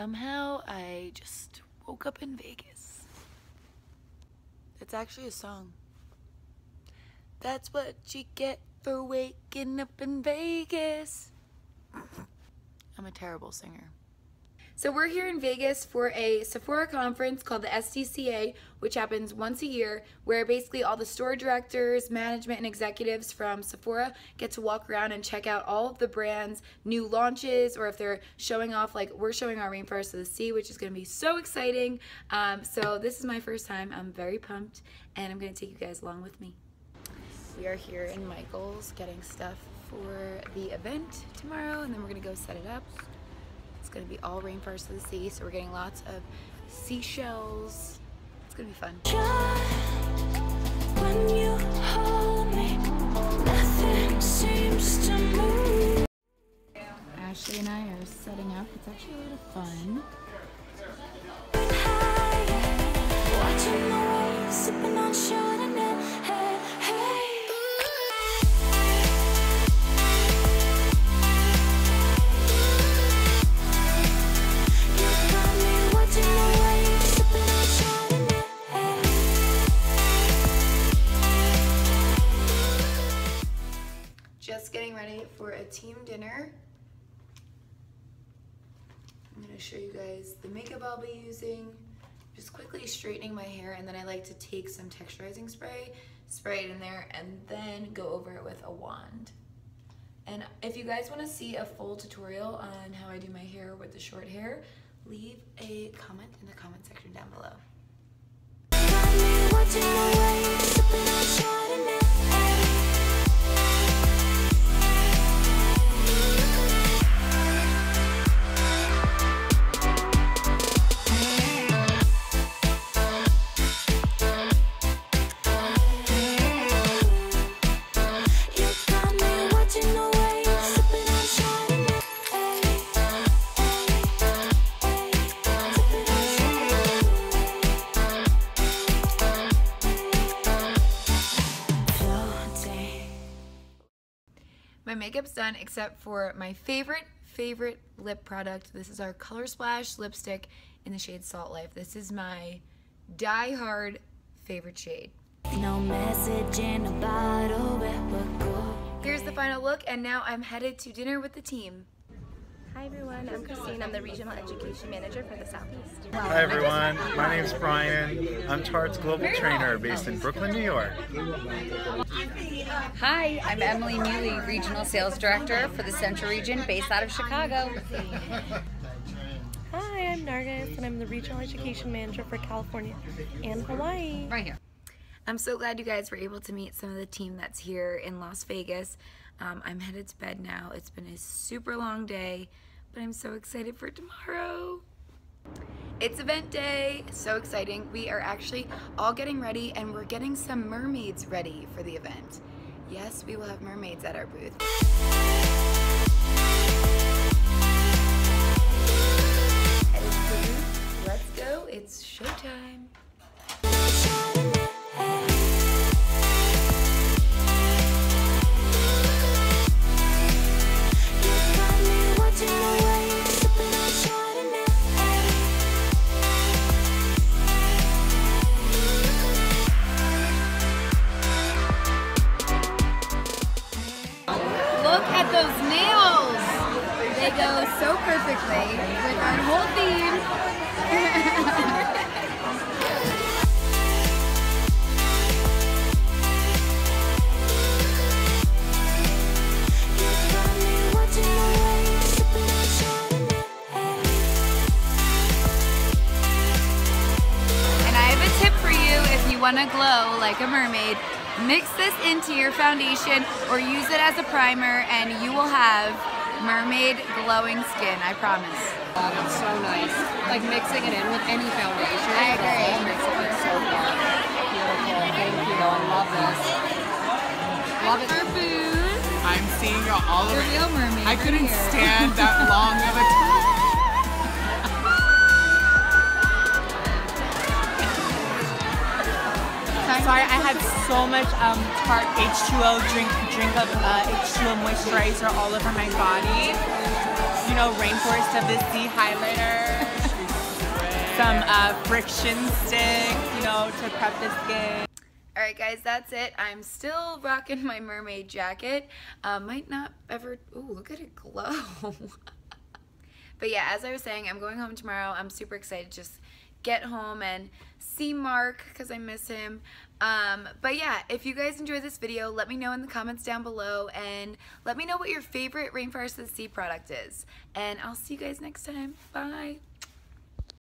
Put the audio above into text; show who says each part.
Speaker 1: Somehow I just woke up in Vegas. It's actually a song. That's what you get for waking up in Vegas. I'm a terrible singer. So we're here in Vegas for a Sephora conference called the SDCA, which happens once a year, where basically all the store directors, management, and executives from Sephora get to walk around and check out all of the brands' new launches, or if they're showing off, like we're showing our Rainforest of the Sea, which is going to be so exciting. Um, so this is my first time. I'm very pumped, and I'm going to take you guys along with me. We are here in Michael's getting stuff for the event tomorrow, and then we're going to go set it up. It's gonna be all rainforest of the sea, so we're getting lots of seashells. It's gonna be fun.
Speaker 2: When you hold me, nothing seems to move.
Speaker 1: Ashley and I are setting up. It's actually a lot of fun. Just getting ready for a team dinner. I'm gonna show you guys the makeup I'll be using. Just quickly straightening my hair and then I like to take some texturizing spray, spray it in there, and then go over it with a wand. And if you guys wanna see a full tutorial on how I do my hair with the short hair, leave a comment in the comment section down below. My makeup's done except for my favorite, favorite lip product. This is our Color Splash lipstick in the shade Salt Life. This is my die-hard favorite shade.
Speaker 2: No message in a bottle.
Speaker 1: Here's the final look, and now I'm headed to dinner with the team.
Speaker 3: Hi everyone, I'm Christine. I'm the Regional Education Manager for the Southeast.
Speaker 4: Hi everyone, my name is Brian. I'm Tarte's Global Trainer based in Brooklyn, New York.
Speaker 5: Hi, I'm Emily Muley, Regional Sales Director for the Central Region based out of Chicago.
Speaker 3: Hi, I'm Nargis and I'm the Regional Education Manager for California and Hawaii.
Speaker 5: Right here.
Speaker 1: I'm so glad you guys were able to meet some of the team that's here in Las Vegas. Um, I'm headed to bed now. It's been a super long day, but I'm so excited for tomorrow. It's event day, so exciting. We are actually all getting ready and we're getting some mermaids ready for the event. Yes, we will have mermaids at our booth. Let's go, it's showtime.
Speaker 5: Look at those nails! They go so perfectly with our whole theme.
Speaker 1: Want to glow like a mermaid. Mix this into your foundation or use it as a primer and you will have mermaid glowing skin, I promise.
Speaker 6: It's so nice. Like mixing it in with any foundation.
Speaker 1: I agree.
Speaker 6: It makes it look so good. Beautiful. Thank you. I love this. Love it.
Speaker 1: For food,
Speaker 7: I'm seeing you all
Speaker 1: the
Speaker 7: over.
Speaker 1: real mermaid.
Speaker 7: I couldn't
Speaker 1: here.
Speaker 7: stand that long of a time. Sorry, I had so much um, Tarte H2O drink drink of uh, H2O moisturizer all over my body. You know, Rainforest of the Sea highlighter. Some uh, friction stick, you know, to prep the skin.
Speaker 1: Alright guys, that's it. I'm still rocking my mermaid jacket. Uh, might not ever, ooh, look at it glow. but yeah, as I was saying, I'm going home tomorrow. I'm super excited just get home and see Mark because I miss him. Um, but yeah, if you guys enjoyed this video, let me know in the comments down below and let me know what your favorite Rainforest of the Sea product is. And I'll see you guys next time. Bye.